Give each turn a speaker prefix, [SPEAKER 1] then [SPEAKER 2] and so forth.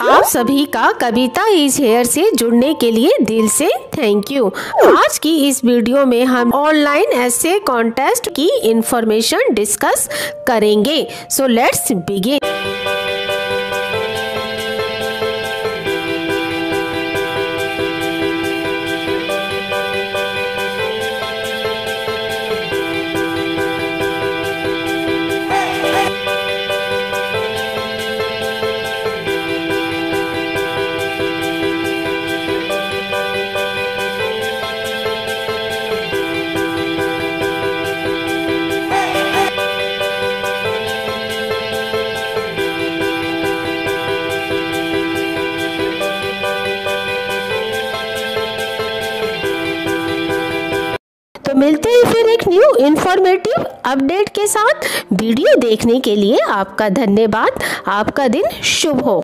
[SPEAKER 1] आप सभी का कविता इज़ हेयर से जुड़ने के लिए दिल से थैंक यू आज की इस वीडियो में हम ऑनलाइन ऐसे कॉन्टेस्ट की इंफॉर्मेशन डिस्कस करेंगे. सो लेट्स बिगिन तो मिलते हैं फिर एक न्यू इन्फॉर्मेटिव अपडेट के साथ। वीडियो देखने के लिए आपका धन्यवाद। आपका दिन शुभ हो।